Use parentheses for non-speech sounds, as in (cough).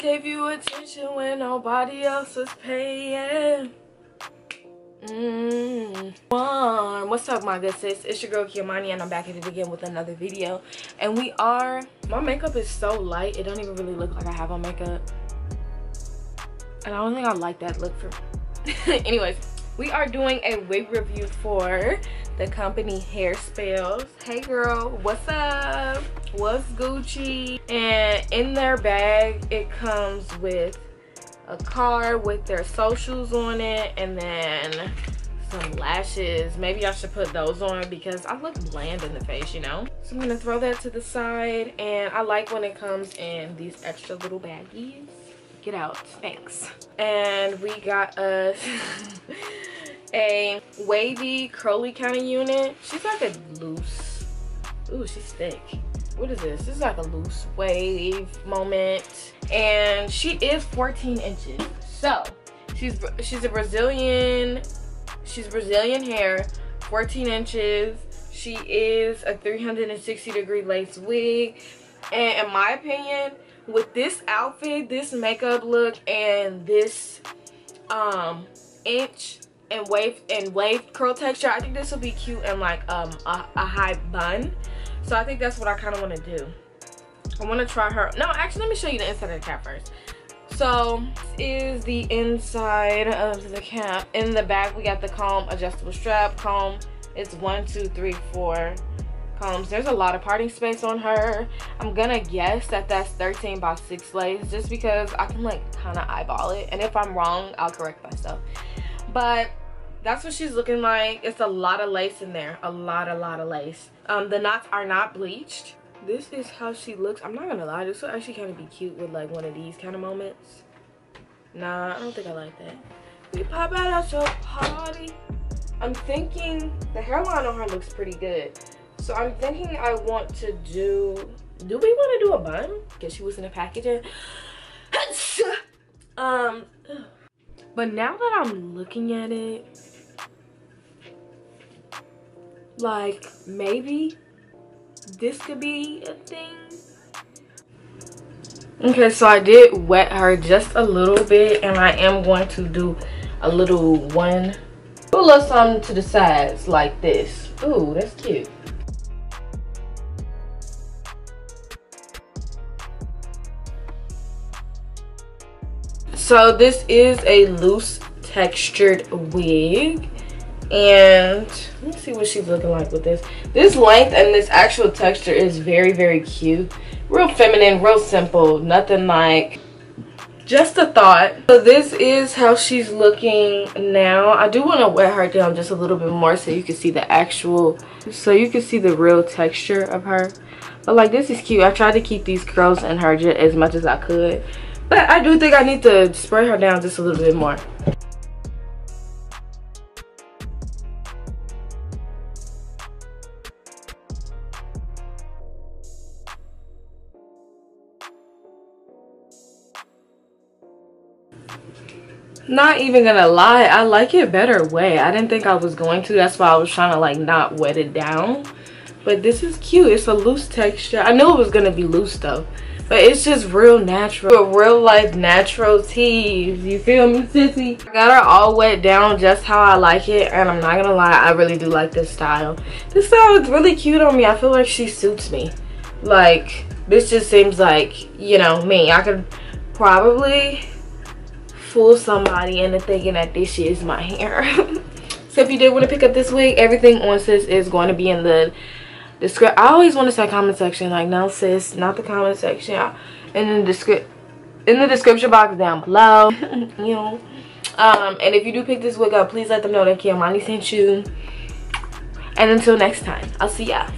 gave you attention when nobody else was paying. Mm. What's up, my good sis? It's your girl Kheumani, and I'm back at it again with another video. And we are. My makeup is so light; it don't even really look like I have on makeup. And I don't think I like that look for. (laughs) Anyways, we are doing a wig review for the company Hairspells. Hey, girl, what's up? What's Gucci? And in their bag, it comes with a card with their socials on it and then some lashes maybe i should put those on because i look bland in the face you know so i'm gonna throw that to the side and i like when it comes in these extra little baggies get out thanks and we got us (laughs) a wavy curly kind of unit. She's like a loose Ooh, she's thick. What is this? This is like a loose wave moment. And she is 14 inches. So she's she's a brazilian she's brazilian hair 14 inches. She is a 360 degree lace wig. And in my opinion with this outfit this makeup look and this um inch and wave and wave curl texture i think this will be cute and like um a, a high bun so I think that's what I kind of want to do. I want to try her. No, actually, let me show you the inside of the cap first. So, this is the inside of the cap. In the back, we got the comb adjustable strap comb. It's one, two, three, four combs. There's a lot of parting space on her. I'm gonna guess that that's 13 by 6 lace just because I can like kind of eyeball it. And if I'm wrong, I'll correct myself. But that's what she's looking like. It's a lot of lace in there. A lot a lot of lace. Um the knots are not bleached. This is how she looks. I'm not gonna lie this will actually kind of be cute with like one of these kind of moments. Nah i don't think i like that. We pop out at your party. I'm thinking the hairline on her looks pretty good. So i'm thinking i want to do do we want to do a bun? Because she was in a packaging (sighs) um but now that i'm looking at it like maybe this could be a thing. Okay so i did wet her just a little bit and i am going to do a little one. A little something to the sides like this. Ooh, that's cute. So this is a loose textured wig and let me see what she's looking like with this. This length and this actual texture is very very cute. Real feminine real simple nothing like. Just a thought. So this is how she's looking now. I do want to wet her down just a little bit more so you can see the actual so you can see the real texture of her. But like this is cute. I tried to keep these curls in her as much as i could. But i do think i need to spray her down just a little bit more not even gonna lie i like it better way i didn't think i was going to. That's why i was trying to like not wet it down. But this is cute. It's a loose texture. I knew it was gonna be loose though. But it's just real natural. Real life natural tees you feel me sissy? I got her all wet down just how i like it. And i'm not gonna lie i really do like this style. This style is really cute on me. I feel like she suits me. Like this just seems like you know me. I could probably fool somebody into thinking that this shit is my hair. (laughs) so if you did want to pick up this wig, everything on sis is going to be in the description. I always want to say comment section. Like, no sis, not the comment section. In the description in the description box down below (laughs) you know um and if you do pick this wig up please let them know that Kheumani sent you and until next time i'll see ya